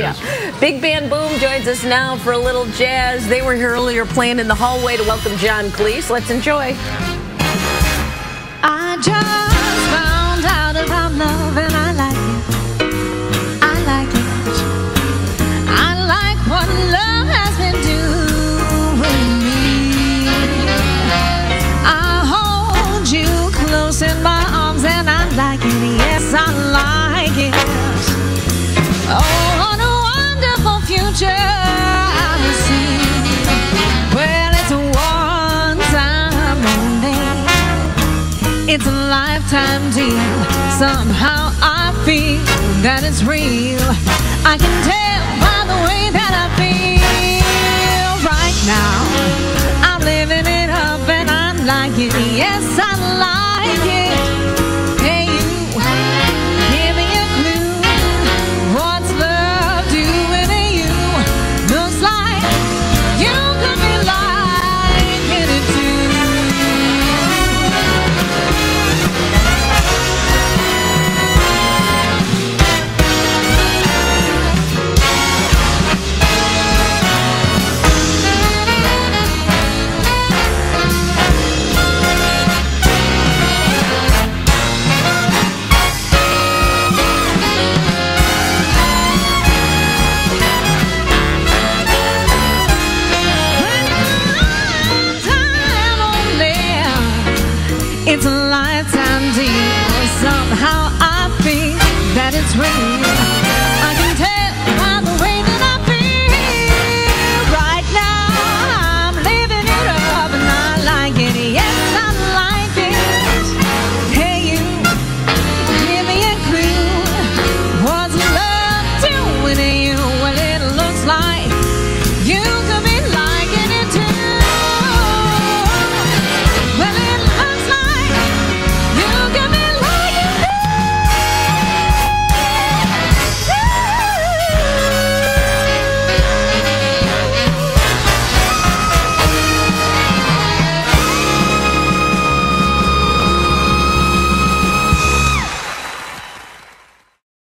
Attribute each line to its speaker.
Speaker 1: Yeah. Big Band Boom joins us now for a little jazz. They were here earlier playing in the hallway to welcome John Cleese. Let's enjoy.
Speaker 2: I It's a lifetime deal. Somehow I feel that it's real. I can tell by the way that I feel right now. I'm living it up and I like it. Yes, I It's a lifetime deal. Somehow I feel that it's real.